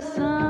sun.